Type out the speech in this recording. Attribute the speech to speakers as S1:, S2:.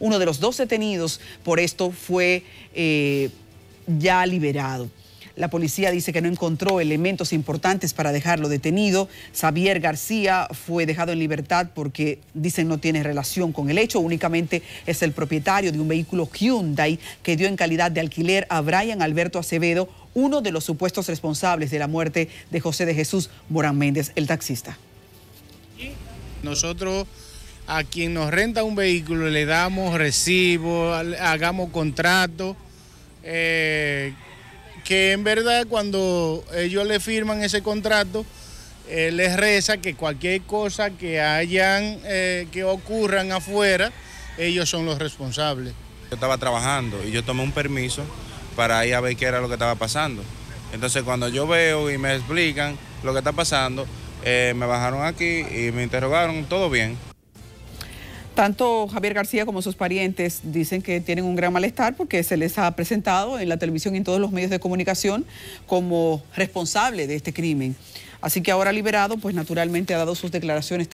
S1: Uno de los dos detenidos por esto fue eh, ya liberado. La policía dice que no encontró elementos importantes para dejarlo detenido. Xavier García fue dejado en libertad porque dicen no tiene relación con el hecho, únicamente es el propietario de un vehículo Hyundai que dio en calidad de alquiler a Brian Alberto Acevedo, uno de los supuestos responsables de la muerte de José de Jesús Morán Méndez, el taxista.
S2: Nosotros a quien nos renta un vehículo le damos recibo, hagamos contrato. Eh, que en verdad cuando ellos le firman ese contrato, eh, les reza que cualquier cosa que hayan, eh, que ocurran afuera, ellos son los responsables.
S3: Yo estaba trabajando y yo tomé un permiso para ir a ver qué era lo que estaba pasando. Entonces cuando yo veo y me explican lo que está pasando, me bajaron aquí y me interrogaron, todo bien.
S1: Tanto Javier García como sus parientes dicen que tienen un gran malestar porque se les ha presentado en la televisión y en todos los medios de comunicación como responsable de este crimen. Así que ahora liberado, pues naturalmente ha dado sus declaraciones.